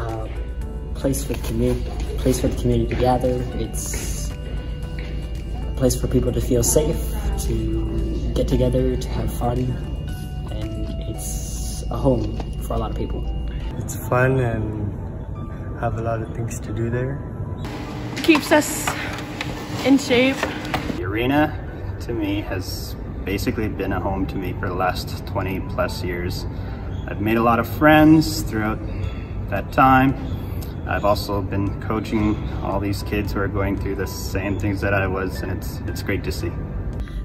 Uh, place for the community, place for the community to gather. It's a place for people to feel safe, to get together, to have fun, and it's a home for a lot of people. It's fun and have a lot of things to do there. Keeps us in shape. The arena to me has basically been a home to me for the last 20 plus years. I've made a lot of friends throughout that time. I've also been coaching all these kids who are going through the same things that I was and it's, it's great to see.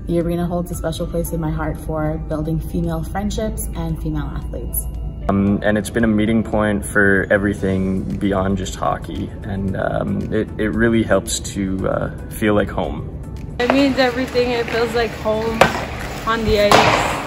The arena holds a special place in my heart for building female friendships and female athletes. Um, and it's been a meeting point for everything beyond just hockey and um, it, it really helps to uh, feel like home. It means everything. It feels like home on the ice.